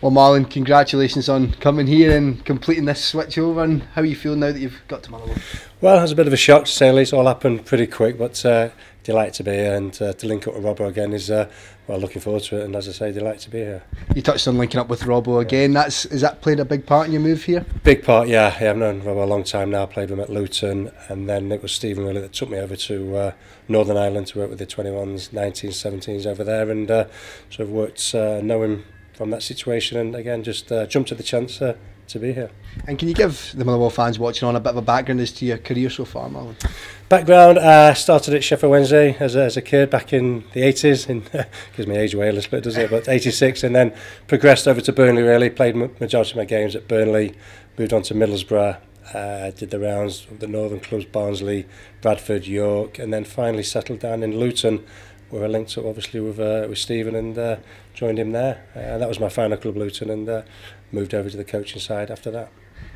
Well, Marlon, congratulations on coming here and completing this switch over. And how you feel now that you've got to Motherwell? Well, it was a bit of a shock to say least. All happened pretty quick, but uh, delighted to be here and uh, to link up with Robbo again is uh, well looking forward to it. And as I say, delighted to be here. You touched on linking up with Robbo yeah. again. That's is that played a big part in your move here? Big part, yeah. yeah I've known Robbo a long time now. I played with him at Luton, and then it was Stephen really that took me over to uh, Northern Ireland to work with the 21s, 19s, 17s over there, and uh, so I've worked uh, him from that situation and again just uh, jumped at the chance uh, to be here. And can you give the Motherwell fans watching on a bit of a background as to your career so far, Marlon? Background, I uh, started at Sheffield Wednesday as a, as a kid back in the 80s, in, gives me age away a little bit, does it, but 86, and then progressed over to Burnley really, played majority of my games at Burnley, moved on to Middlesbrough, uh, did the rounds of the northern clubs, Barnsley, Bradford, York, and then finally settled down in Luton we were linked up obviously with uh, with Stephen and uh, joined him there. Uh, and that was my final club Luton and uh, moved over to the coaching side after that.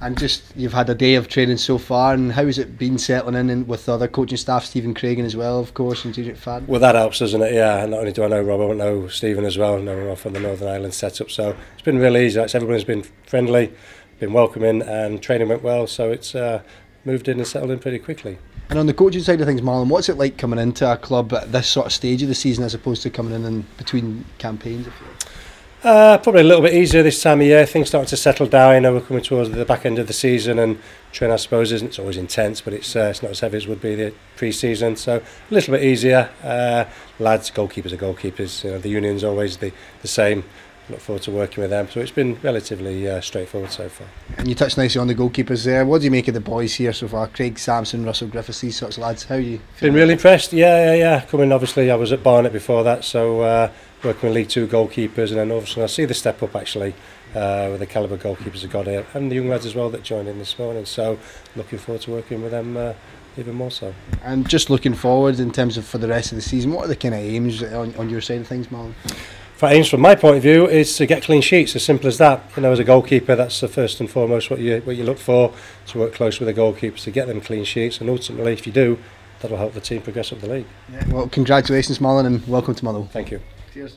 And just you've had a day of training so far, and how has it been settling in and with the other coaching staff, Stephen Craigan as well, of course, and Dietrich Fad Well, that helps, doesn't it? Yeah, and not only do I know Rob, I know Stephen as well, know him off on the Northern Ireland setup. So it's been really easy. It's, everyone's been friendly, been welcoming, and training went well. So it's uh, moved in and settled in pretty quickly. And on the coaching side of things, Marlon, what's it like coming into a club at this sort of stage of the season as opposed to coming in in between campaigns? If you like? Uh, probably a little bit easier this time of year. Things starting to settle down. You know, we're coming towards the back end of the season, and training, I suppose, isn't it's always intense, but it's uh, it's not as heavy as would be the pre-season. So a little bit easier. Uh, lads, goalkeepers are goalkeepers. You know, the union's always the the same look forward to working with them. So it's been relatively uh, straightforward so far. And you touched nicely on the goalkeepers there. What do you make of the boys here so far? Craig Sampson, Russell Griffiths, these sorts of lads. How you? Been really impressed. Yeah, yeah, yeah. Coming obviously, I was at Barnet before that, so uh, working with League Two goalkeepers, and then obviously I see the step up actually uh, with the calibre goalkeepers have got here, and the young lads as well that joined in this morning. So looking forward to working with them. Uh, even more so. And just looking forward in terms of for the rest of the season, what are the kind of aims on, on your side of things, Marlon? for aims from my point of view is to get clean sheets as simple as that you know as a goalkeeper that's the first and foremost what you what you look for to work close with the goalkeepers to get them clean sheets and ultimately if you do that'll help the team progress up the league yeah, well congratulations Marlon and welcome to Mono thank you cheers